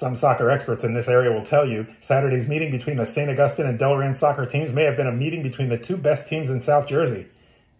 Some soccer experts in this area will tell you Saturday's meeting between the St. Augustine and Delran soccer teams may have been a meeting between the two best teams in South Jersey.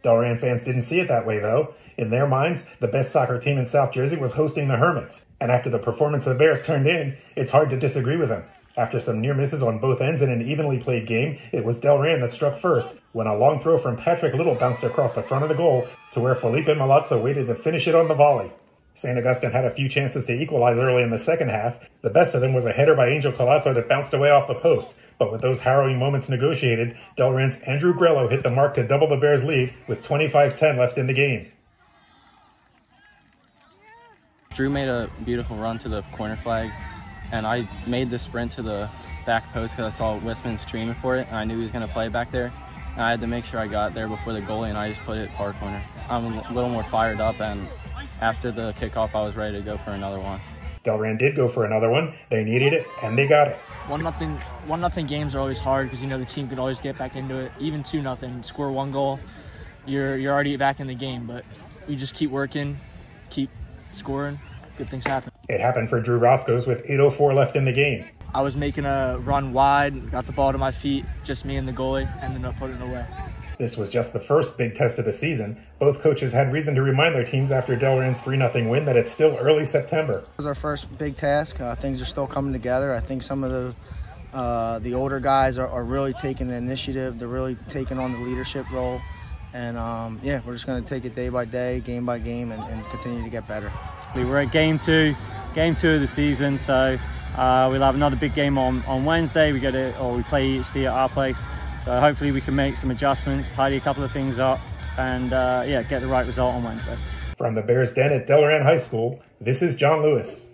Delran fans didn't see it that way, though. In their minds, the best soccer team in South Jersey was hosting the Hermits. And after the performance the Bears turned in, it's hard to disagree with them. After some near misses on both ends in an evenly played game, it was Delran that struck first when a long throw from Patrick Little bounced across the front of the goal to where Felipe Malazzo waited to finish it on the volley. St. Augustine had a few chances to equalize early in the second half. The best of them was a header by Angel Colazzo that bounced away off the post. But with those harrowing moments negotiated, Delran's Andrew Grello hit the mark to double the Bears' lead with 25-10 left in the game. Drew made a beautiful run to the corner flag and I made the sprint to the back post because I saw Westman streaming for it, and I knew he was going to play back there. And I had to make sure I got there before the goalie, and I just put it far corner. I'm a little more fired up, and after the kickoff, I was ready to go for another one. Delran did go for another one. They needed it, and they got it. One nothing, one nothing games are always hard because you know the team can always get back into it. Even two nothing, score one goal, you're you're already back in the game. But we just keep working, keep scoring, good things happen. It happened for Drew Roskos with 8.04 left in the game. I was making a run wide, got the ball to my feet, just me and the goalie, ended up putting it away. This was just the first big test of the season. Both coaches had reason to remind their teams after Delran's 3 0 win that it's still early September. It was our first big task. Uh, things are still coming together. I think some of the uh, the older guys are, are, really taking the initiative. They're really taking on the leadership role. And um, yeah, we're just going to take it day by day, game by game, and, and continue to get better. We were at game two game two of the season. So uh, we'll have another big game on, on Wednesday. We get it, or we play EHT at our place. So hopefully we can make some adjustments, tidy a couple of things up, and uh, yeah, get the right result on Wednesday. From the Bears Den at Delran High School, this is John Lewis.